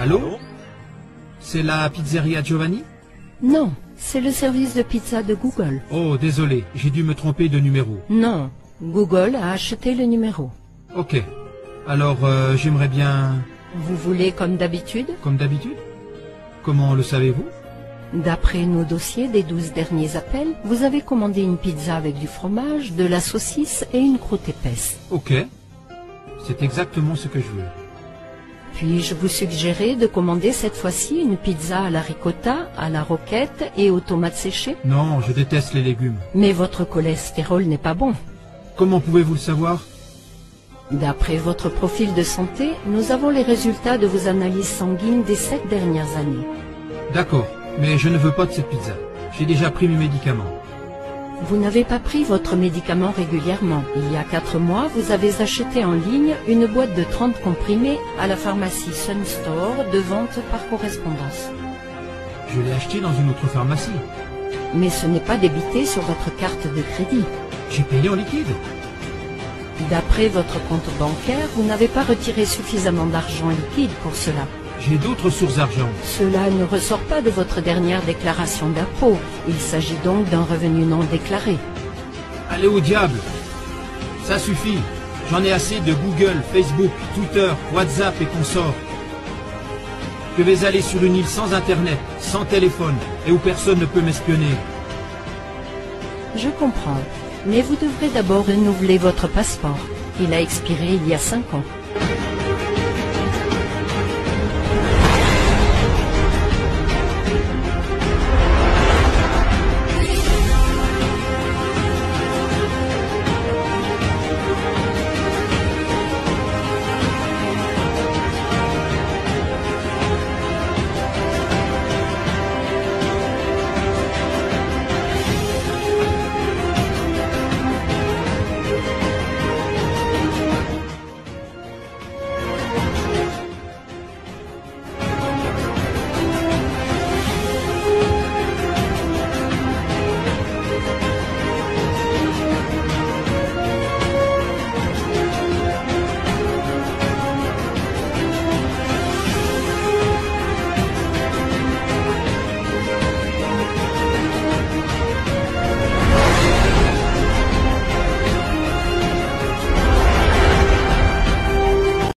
Allô C'est la pizzeria Giovanni Non, c'est le service de pizza de Google. Oh, désolé, j'ai dû me tromper de numéro. Non, Google a acheté le numéro. Ok. Alors, euh, j'aimerais bien... Vous voulez comme d'habitude Comme d'habitude? Comment le savez-vous? D'après nos dossiers des 12 derniers appels, vous avez commandé une pizza avec du fromage, de la saucisse et une croûte épaisse. Ok. C'est exactement ce que je veux. Puis-je vous suggérer de commander cette fois-ci une pizza à la ricotta, à la roquette et aux tomates séchées? Non, je déteste les légumes. Mais votre cholestérol n'est pas bon. Comment pouvez-vous le savoir? D'après votre profil de santé, nous avons les résultats de vos analyses sanguines des sept dernières années. D'accord, mais je ne veux pas de cette pizza. J'ai déjà pris mes médicaments. Vous n'avez pas pris votre médicament régulièrement. Il y a quatre mois, vous avez acheté en ligne une boîte de 30 comprimés à la pharmacie Sunstore de vente par correspondance. Je l'ai acheté dans une autre pharmacie. Mais ce n'est pas débité sur votre carte de crédit. J'ai payé en liquide. D'après votre compte bancaire, vous n'avez pas retiré suffisamment d'argent liquide pour cela. J'ai d'autres sources d'argent. Cela ne ressort pas de votre dernière déclaration d'impôt. Il s'agit donc d'un revenu non déclaré. Allez au diable Ça suffit. J'en ai assez de Google, Facebook, Twitter, WhatsApp et consorts. Je vais aller sur une île sans Internet, sans téléphone, et où personne ne peut m'espionner. Je comprends. Mais vous devrez d'abord renouveler votre passeport. Il a expiré il y a cinq ans.